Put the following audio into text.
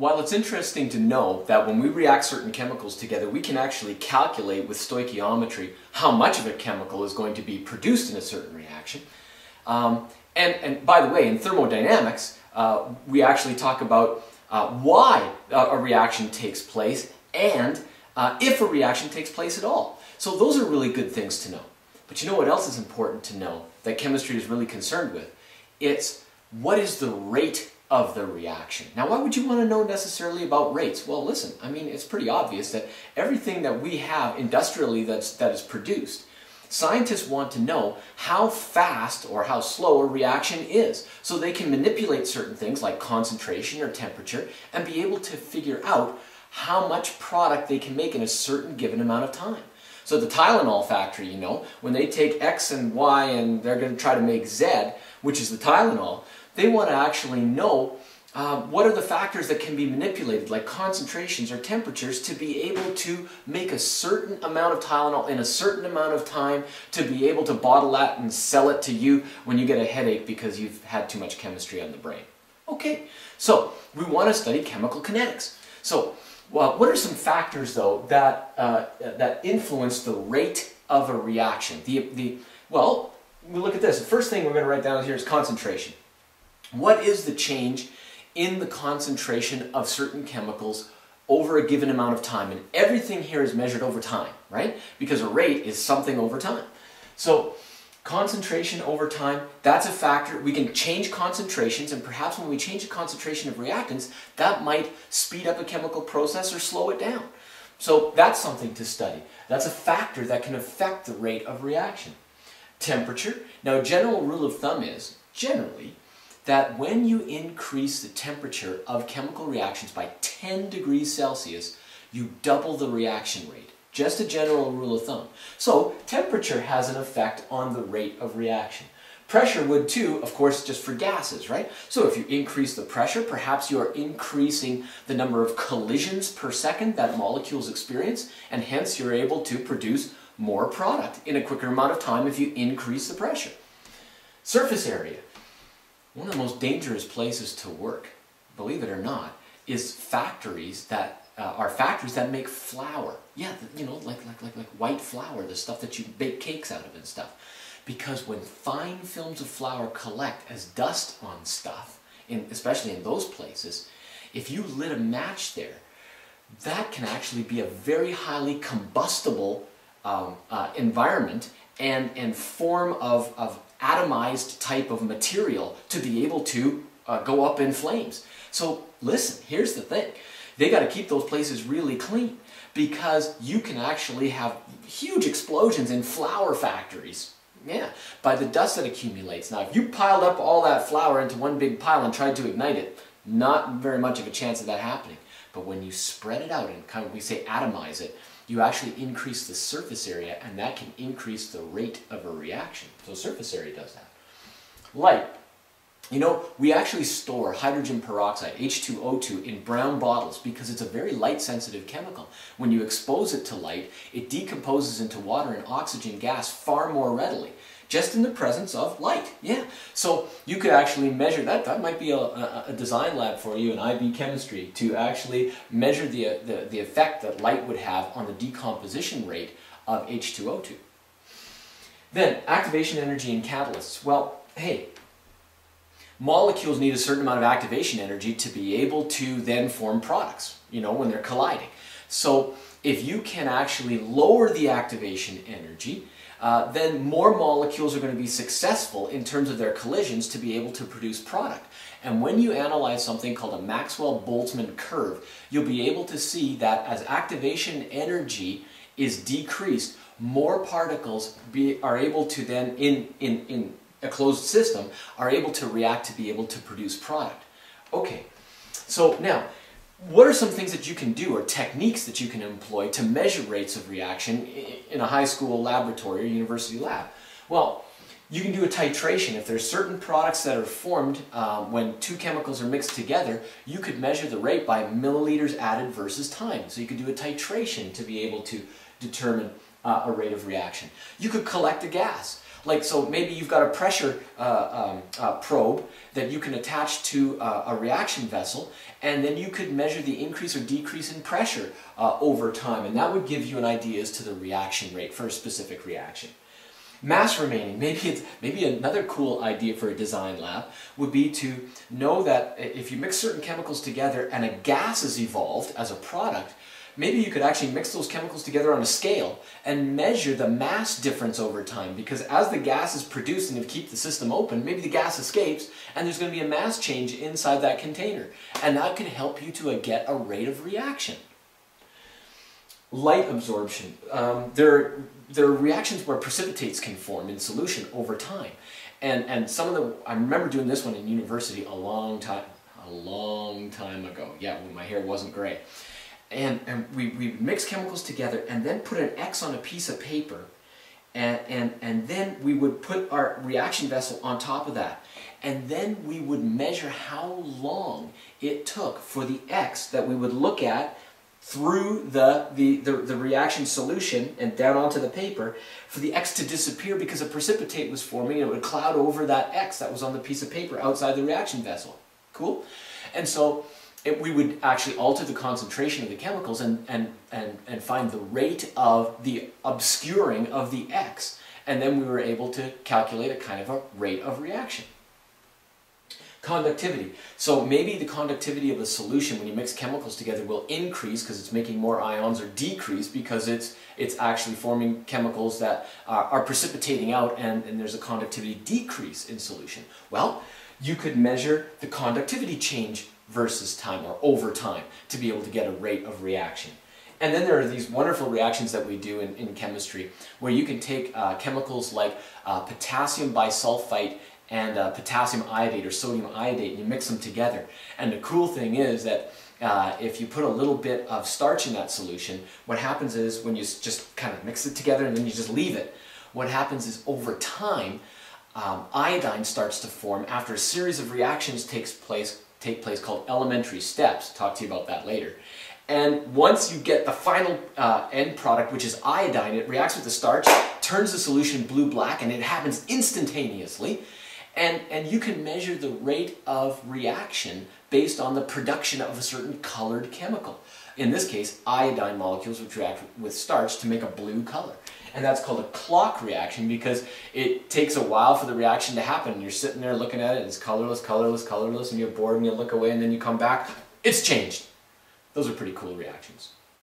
while it's interesting to know that when we react certain chemicals together, we can actually calculate with stoichiometry how much of a chemical is going to be produced in a certain reaction. Um, and, and by the way, in thermodynamics, uh, we actually talk about uh, why a reaction takes place and uh, if a reaction takes place at all. So those are really good things to know. But you know what else is important to know that chemistry is really concerned with? It's what is the rate of the reaction. Now, why would you want to know necessarily about rates? Well, listen, I mean, it's pretty obvious that everything that we have industrially that's, that is produced, scientists want to know how fast or how slow a reaction is so they can manipulate certain things like concentration or temperature and be able to figure out how much product they can make in a certain given amount of time. So the Tylenol factory, you know, when they take X and Y and they're going to try to make Z, which is the Tylenol, they want to actually know um, what are the factors that can be manipulated, like concentrations or temperatures, to be able to make a certain amount of Tylenol in a certain amount of time to be able to bottle that and sell it to you when you get a headache because you've had too much chemistry on the brain. Okay, so we want to study chemical kinetics. So well, what are some factors, though, that, uh, that influence the rate of a reaction? The, the, well, we look at this. The first thing we're going to write down here is concentration. What is the change in the concentration of certain chemicals over a given amount of time? And everything here is measured over time, right? Because a rate is something over time. So Concentration over time, that's a factor. We can change concentrations, and perhaps when we change the concentration of reactants, that might speed up a chemical process or slow it down. So that's something to study. That's a factor that can affect the rate of reaction. Temperature. Now, a general rule of thumb is, generally, that when you increase the temperature of chemical reactions by 10 degrees Celsius, you double the reaction rate. Just a general rule of thumb. So temperature has an effect on the rate of reaction. Pressure would too, of course, just for gases, right? So if you increase the pressure, perhaps you are increasing the number of collisions per second that molecules experience, and hence you're able to produce more product in a quicker amount of time if you increase the pressure. Surface area. One of the most dangerous places to work, believe it or not, is factories that uh, are factories that make flour. Yeah, you know, like, like, like, like white flour, the stuff that you bake cakes out of and stuff. Because when fine films of flour collect as dust on stuff, in, especially in those places, if you lit a match there, that can actually be a very highly combustible um, uh, environment and, and form of, of atomized type of material to be able to uh, go up in flames. So listen, here's the thing they got to keep those places really clean because you can actually have huge explosions in flour factories. Yeah, by the dust that accumulates. Now, if you piled up all that flour into one big pile and tried to ignite it, not very much of a chance of that happening. But when you spread it out and kind of, we say atomize it, you actually increase the surface area and that can increase the rate of a reaction. So surface area does that. Light. You know, we actually store hydrogen peroxide, H2O2, in brown bottles because it's a very light-sensitive chemical. When you expose it to light, it decomposes into water and oxygen gas far more readily, just in the presence of light. Yeah, so you could actually measure that. That might be a, a, design lab for you in IB chemistry to actually measure the, uh, the, the effect that light would have on the decomposition rate of H2O2. Then, activation energy and catalysts. Well, hey, molecules need a certain amount of activation energy to be able to then form products, you know, when they're colliding. So if you can actually lower the activation energy, uh, then more molecules are going to be successful in terms of their collisions to be able to produce product. And when you analyze something called a Maxwell-Boltzmann curve, you'll be able to see that as activation energy is decreased, more particles be, are able to then, in, in, in a closed system are able to react to be able to produce product. Okay, so now, what are some things that you can do or techniques that you can employ to measure rates of reaction in a high school laboratory or university lab? Well, you can do a titration. If there's certain products that are formed um, when two chemicals are mixed together, you could measure the rate by milliliters added versus time. So you could do a titration to be able to determine uh, a rate of reaction. You could collect a gas. Like, so maybe you've got a pressure uh, um, uh, probe that you can attach to uh, a reaction vessel, and then you could measure the increase or decrease in pressure uh, over time, and that would give you an idea as to the reaction rate for a specific reaction. Mass remaining, maybe it's maybe another cool idea for a design lab would be to know that if you mix certain chemicals together and a gas is evolved as a product, maybe you could actually mix those chemicals together on a scale and measure the mass difference over time because as the gas is produced and you keep the system open, maybe the gas escapes and there's going to be a mass change inside that container and that could help you to get a rate of reaction. Light absorption. Um, there, there are reactions where precipitates can form in solution over time. And, and some of the, I remember doing this one in university a long time, a long time ago. Yeah, when my hair wasn't gray and, and we, we mix chemicals together and then put an X on a piece of paper and, and, and then we would put our reaction vessel on top of that. And then we would measure how long it took for the X that we would look at through the, the, the, the, reaction solution and down onto the paper for the X to disappear because a precipitate was forming and it would cloud over that X that was on the piece of paper outside the reaction vessel. Cool? And so it, we would actually alter the concentration of the chemicals and, and, and, and find the rate of the obscuring of the X. And then we were able to calculate a kind of a rate of reaction. Conductivity. So maybe the conductivity of a solution when you mix chemicals together will increase because it's making more ions or decrease because it's, it's actually forming chemicals that are, are precipitating out and, and there's a conductivity decrease in solution. Well, you could measure the conductivity change versus time or over time to be able to get a rate of reaction. And then there are these wonderful reactions that we do in, in chemistry where you can take uh, chemicals like uh, potassium bisulfite and uh, potassium iodate or sodium iodate and you mix them together. And the cool thing is that uh, if you put a little bit of starch in that solution, what happens is when you just kind of mix it together and then you just leave it, what happens is over time, um, iodine starts to form after a series of reactions takes place take place called elementary steps. Talk to you about that later. And once you get the final uh, end product, which is iodine, it reacts with the starch, turns the solution blue-black, and it happens instantaneously. And, and you can measure the rate of reaction based on the production of a certain colored chemical. In this case, iodine molecules which react with starch to make a blue color. And that's called a clock reaction because it takes a while for the reaction to happen. You're sitting there looking at it, and it's colorless, colorless, colorless, and you're bored and you look away and then you come back, it's changed. Those are pretty cool reactions.